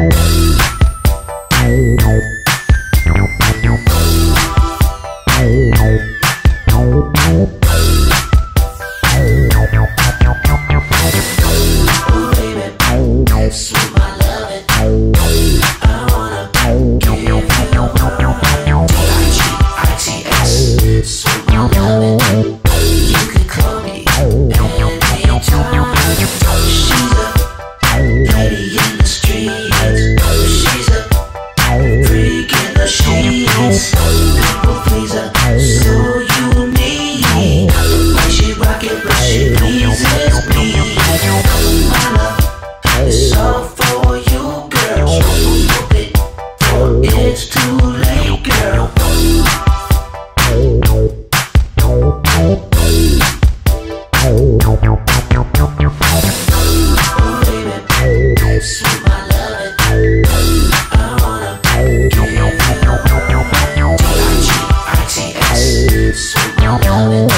Wow. She's people pleaser, so unique. When but she me. My love is all for you, girl. It's too late, girl. Oh, baby, love. down.